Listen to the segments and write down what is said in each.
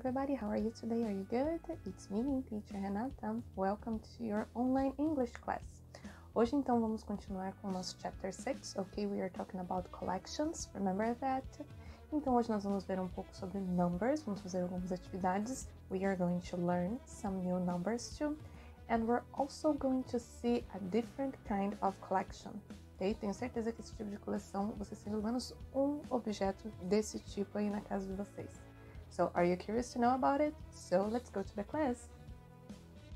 everybody, how are you today? Are you good? It's me, teacher Renata. Welcome to your online English class. Hoje então vamos continuar com o nosso chapter 6, ok? We are talking about collections, remember that? Então hoje nós vamos ver um pouco sobre numbers, vamos fazer algumas atividades. We are going to learn some new numbers too. And we're also going to see a different kind of collection. Ok? Tenho certeza que esse tipo de coleção você tem pelo menos um objeto desse tipo aí na casa de vocês. So, are you curious to know about it? So, let's go to the class.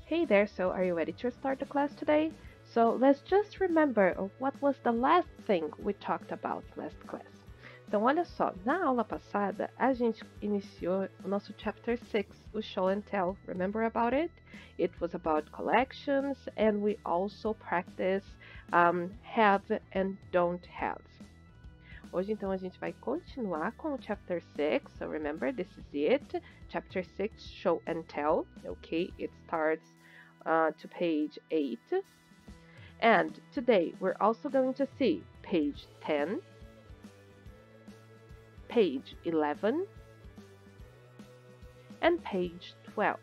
Hey there, so are you ready to start the class today? So, let's just remember what was the last thing we talked about last class. Então, olha só, na aula passada a gente iniciou o nosso chapter 6, o show and tell. Remember about it? It was about collections and we also practice um, have and don't have. Hoje, então, a gente vai continuar com o Chapter 6. So, remember, this is it. Chapter 6, Show and Tell. Okay, it starts uh, to page 8. And today, we're also going to see page 10, page 11, and page 12.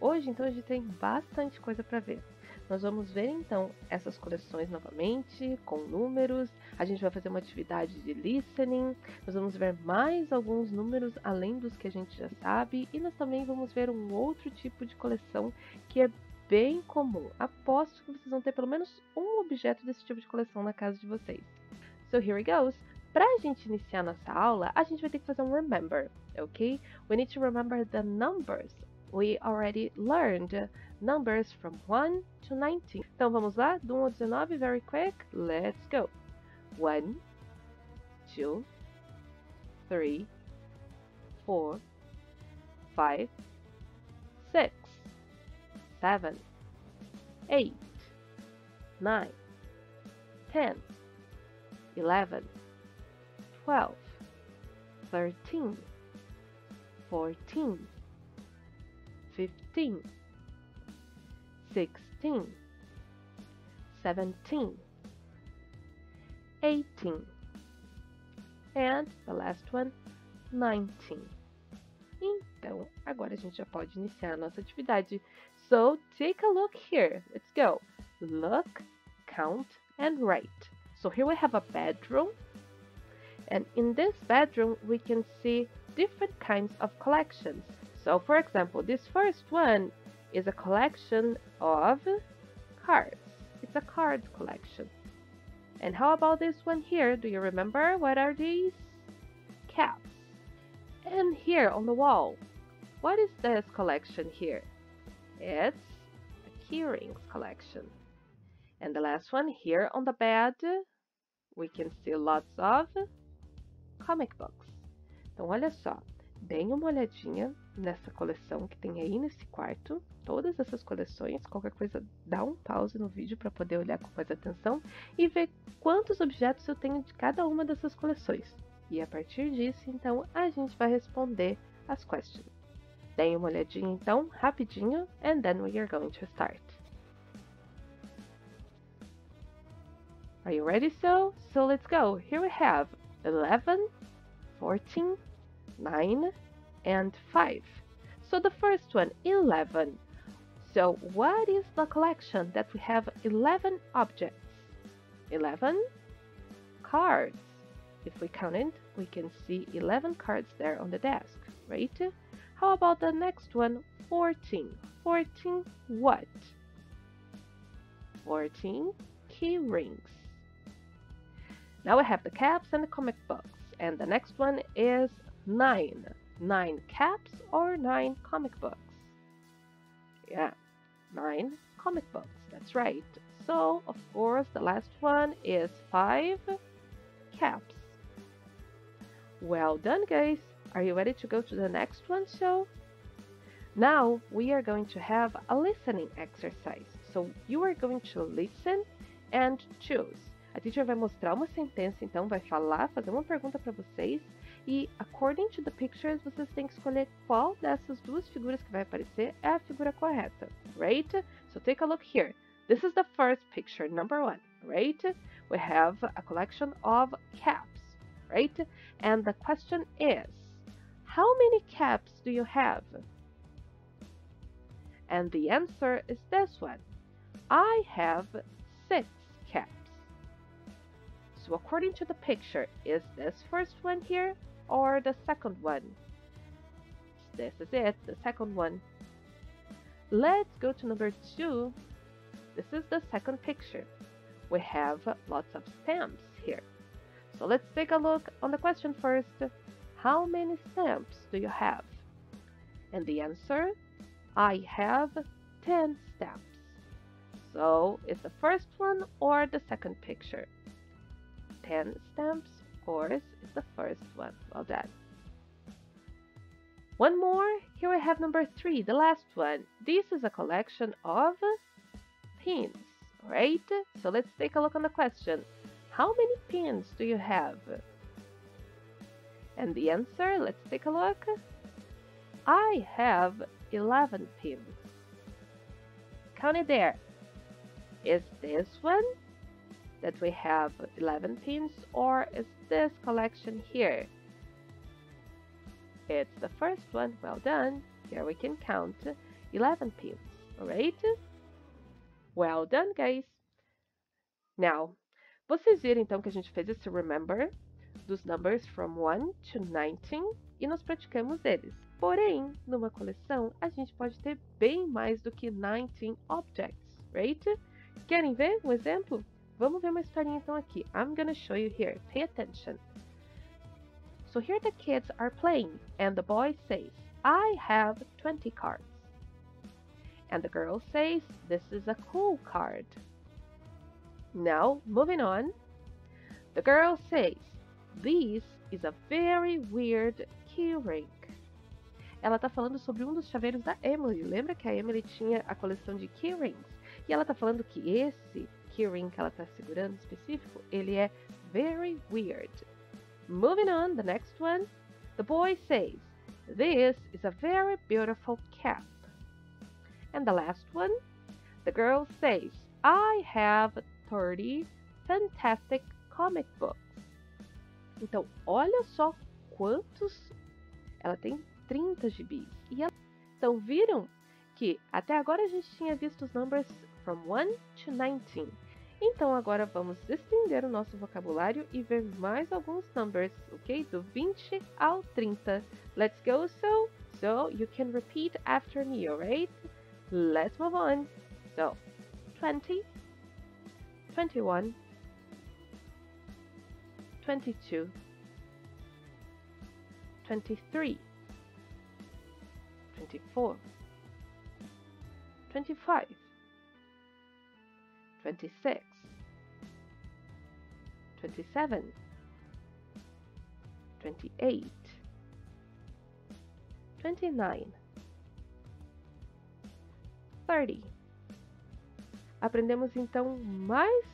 Hoje, então, a gente tem bastante coisa para ver. Nós vamos ver então essas coleções novamente, com números. A gente vai fazer uma atividade de listening. Nós vamos ver mais alguns números além dos que a gente já sabe. E nós também vamos ver um outro tipo de coleção que é bem comum. Aposto que vocês vão ter pelo menos um objeto desse tipo de coleção na casa de vocês. So here it goes. Para a gente iniciar nossa aula, a gente vai ter que fazer um remember, ok? We need to remember the numbers we already learned numbers from 1 to 19. Então vamos lá, do 1 ao 19, very quick. Let's go. 1, 2, 3, 4, 5, 6, 7, 8, 9, 10, 11, 12, 13, 14, 15, 16, 17, 18, and the last one, 19. Então, agora a gente já pode iniciar a nossa atividade. So, take a look here. Let's go. Look, count, and write. So here we have a bedroom. And in this bedroom, we can see different kinds of collections. So, for example, this first one is a collection of cards. It's a card collection. And how about this one here? Do you remember? What are these? Caps. And here on the wall, what is this collection here? It's a keyrings collection. And the last one here on the bed, we can see lots of comic books. Então, olha só, deem uma olhadinha nessa coleção que tem aí nesse quarto. Todas essas coleções, qualquer coisa, dá um pause no vídeo para poder olhar com mais atenção e ver quantos objetos eu tenho de cada uma dessas coleções. E a partir disso, então, a gente vai responder as questions. Deem uma olhadinha então, rapidinho, and then we are going to start. Are you ready so? So let's go. Here we have 11, 14, 9, and 5. So the first one, 11. So what is the collection that we have 11 objects? 11 cards. If we count it, we can see 11 cards there on the desk, right? How about the next one, 14? 14 what? 14 key rings. Now we have the caps and the comic books. And the next one is 9. 9 caps or 9 comic books? Yeah, 9 comic books. That's right. So, of course, the last one is 5 caps. Well done, guys. Are you ready to go to the next one? So, now we are going to have a listening exercise. So, you are going to listen and choose. A teacher vai mostrar uma sentença, então vai falar, fazer uma pergunta para vocês e according to the pictures vocês têm que escolher qual dessas duas figuras que vai aparecer é a figura correta, right? So take a look here. This is the first picture, number one, right? We have a collection of caps, right? And the question is, How many caps do you have? And the answer is this one. I have six caps. So according to the picture, is this first one here or the second one? This is it, the second one. Let's go to number two. This is the second picture. We have lots of stamps here. So let's take a look on the question first. How many stamps do you have? And the answer, I have 10 stamps. So is the first one or the second picture? 10 stamps, course, is the first one. Well done. One more. Here we have number three, the last one. This is a collection of pins, right? So let's take a look on the question. How many pins do you have? And the answer, let's take a look. I have 11 pins. Count it there. Is this one that we have 11 pins or is this collection here? It's the first one. Well done. Here we can count 11 pins. Alright? Well done, guys. Now, vocês viram então que a gente fez esse remember dos numbers from 1 to 19 e nós praticamos eles. Porém, numa coleção, a gente pode ter bem mais do que 19 objects, right? Querem ver um exemplo? Vamos ver uma historinha então aqui. I'm gonna show you here. Pay attention. So here the kids are playing, and the boy says, I have 20 cards. And the girl says, This is a cool card. Now, moving on, the girl says, This is a very weird keyring. Ela está falando sobre um dos chaveiros da Emily. Lembra que a Emily tinha a coleção de keyrings? E ela está falando que esse keyring que ela está segurando específico, ele é very weird. Moving on, the next one. The boy says, This is a very beautiful cap. And the last one. The girl says, I have 30 fantastic comic books. Então, olha só quantos. Ela tem 30 gibis. E ela... Então, viram que até agora a gente tinha visto os numbers from 1 to 19. Então agora vamos estender o nosso vocabulário e ver mais alguns numbers, ok? Do 20 ao 30. Let's go, so, so you can repeat after me, alright? Let's move on. So, 20, 21, 22, 23, 24, 25, 26, 27, 28, 29, 30. Aprendemos então mais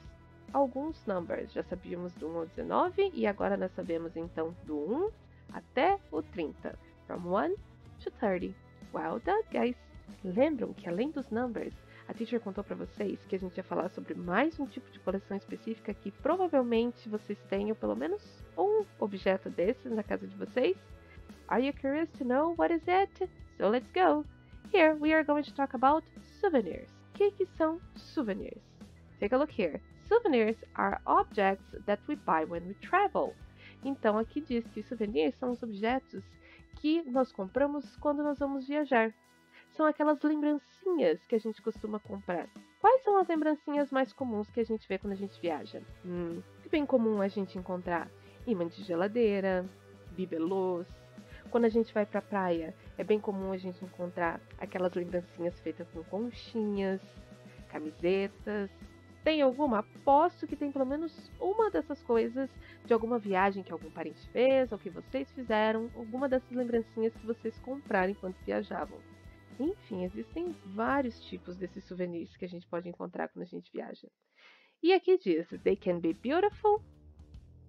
alguns numbers. Já sabíamos do 1 ao 19 e agora nós sabemos então do 1 até o 30. From 1 to 30. Well done, guys! Lembram que além dos numbers, a teacher contou para vocês que a gente ia falar sobre mais um tipo de coleção específica que provavelmente vocês tenham pelo menos um objeto desses na casa de vocês? Are you curious to know what is it? So let's go! Here we are going to talk about souvenirs. O que, que são souvenirs? Take a look here. Souvenirs are objects that we buy when we travel. Então aqui diz que souvenirs são os objetos que nós compramos quando nós vamos viajar são aquelas lembrancinhas que a gente costuma comprar. Quais são as lembrancinhas mais comuns que a gente vê quando a gente viaja? Hum, é bem comum a gente encontrar imã de geladeira, bibelôs. Quando a gente vai para a praia, é bem comum a gente encontrar aquelas lembrancinhas feitas com conchinhas, camisetas. Tem alguma? Aposto que tem pelo menos uma dessas coisas de alguma viagem que algum parente fez ou que vocês fizeram, alguma dessas lembrancinhas que vocês compraram enquanto viajavam. Enfim, existem vários tipos desses souvenirs que a gente pode encontrar quando a gente viaja. E aqui diz: They can be beautiful.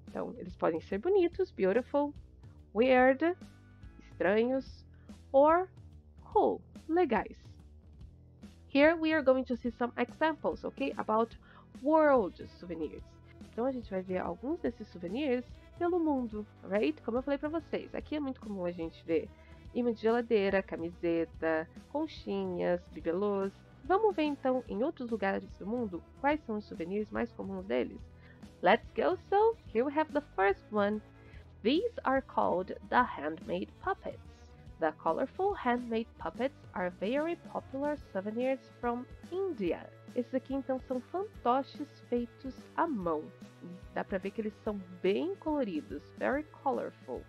Então, eles podem ser bonitos, beautiful, weird, estranhos, or cool, legais. Here we are going to see some examples, okay, about world souvenirs. Então a gente vai ver alguns desses souvenirs pelo mundo, right? Como eu falei para vocês, aqui é muito comum a gente ver imã de geladeira, camiseta, conchinhas, bibelôs. Vamos ver então em outros lugares do mundo quais são os souvenirs mais comuns deles. Let's go, so here we have the first one. These are called the handmade puppets. The colorful handmade puppets are very popular souvenirs from India. Esses aqui então são fantoches feitos à mão. Dá pra ver que eles são bem coloridos, very colorful.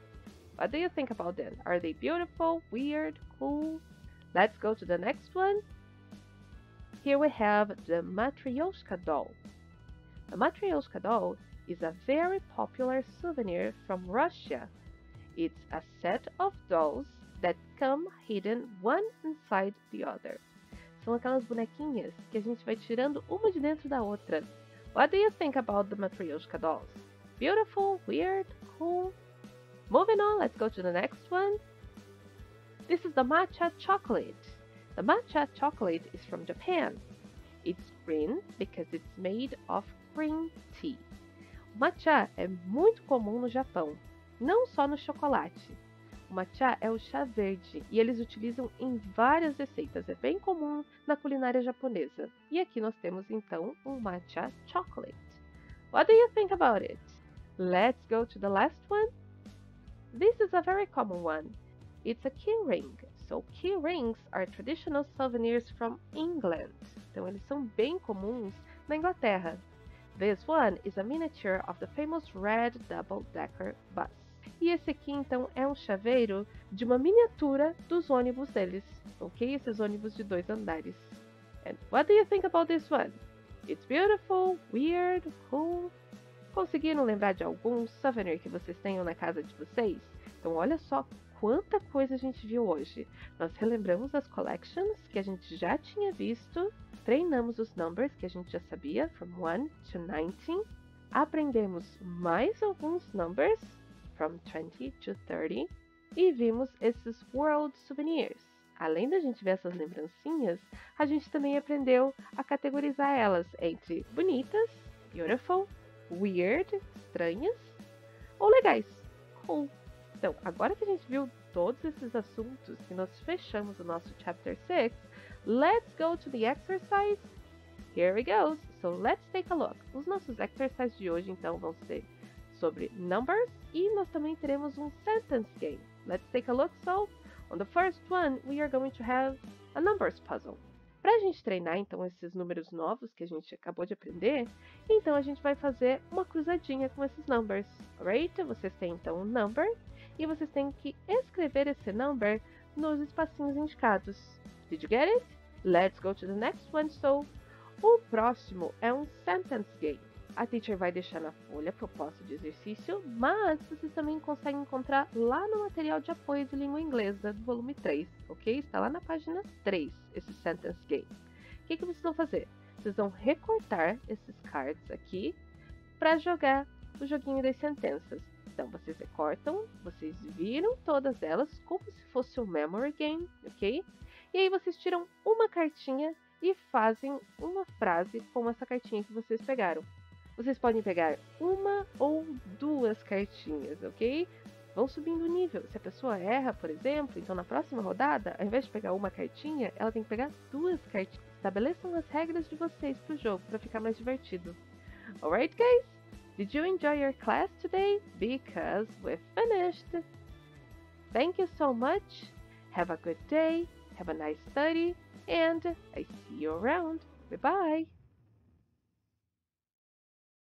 What do you think about them? Are they beautiful, weird, cool? Let's go to the next one. Here we have the Matryoshka doll. The Matryoshka doll is a very popular souvenir from Russia. It's a set of dolls that come hidden one inside the other. São aquelas bonequinhas que a gente vai tirando uma de dentro da outra. What do you think about the Matryoshka dolls? Beautiful, weird, cool? Moving on, let's go to the next one. This is the matcha chocolate. The matcha chocolate is from Japan. It's green because it's made of green tea. O matcha é muito comum no Japão, não só no chocolate. O matcha é o chá verde e eles utilizam em várias receitas, é bem comum na culinária japonesa. E aqui nós temos então um matcha chocolate. What do you think about it? Let's go to the last one. This is a very common one. It's a key ring. So key rings are traditional souvenirs from England. Então eles são bem comuns na Inglaterra. This one is a miniature of the famous red double-decker bus. E esse aqui então é um chaveiro de uma miniatura dos ônibus deles, ok? Esses ônibus de dois andares. And what do you think about this one? It's beautiful, weird, cool. Conseguiram lembrar de algum souvenir que vocês tenham na casa de vocês? Então olha só quanta coisa a gente viu hoje. Nós relembramos as collections que a gente já tinha visto, treinamos os numbers que a gente já sabia, from 1 to 19, aprendemos mais alguns numbers, from 20 to 30, e vimos esses world souvenirs. Além da gente ver essas lembrancinhas, a gente também aprendeu a categorizar elas entre bonitas, beautiful, weird, estranhas ou legais, cool. Então, agora que a gente viu todos esses assuntos que nós fechamos o nosso chapter 6, let's go to the exercise. Here we go. So let's take a look. Os nossos exercises de hoje então vão ser sobre numbers e nós também teremos um sentence game. Let's take a look. So, on the first one, we are going to have a numbers puzzle. Para a gente treinar então esses números novos que a gente acabou de aprender, então a gente vai fazer uma cruzadinha com esses numbers, alright? Vocês têm então um number e vocês têm que escrever esse number nos espacinhos indicados. Did you get it? Let's go to the next one. So, o próximo é um sentence game. A teacher vai deixar na folha proposta de exercício, mas vocês também conseguem encontrar lá no material de apoio de língua inglesa do volume 3, ok? Está lá na página 3, esse sentence game. O que, que vocês vão fazer? Vocês vão recortar esses cards aqui para jogar o joguinho das sentenças. Então, vocês recortam, vocês viram todas elas como se fosse um memory game, ok? E aí vocês tiram uma cartinha e fazem uma frase com essa cartinha que vocês pegaram. Vocês podem pegar uma ou duas cartinhas, ok? Vão subindo o nível. Se a pessoa erra, por exemplo, então na próxima rodada, ao invés de pegar uma cartinha, ela tem que pegar duas cartinhas. Estabeleçam as regras de vocês para o jogo para ficar mais divertido. Alright, guys? Did you enjoy your class today? Because we've finished. Thank you so much. Have a good day. Have a nice study. And I see you around. Bye bye.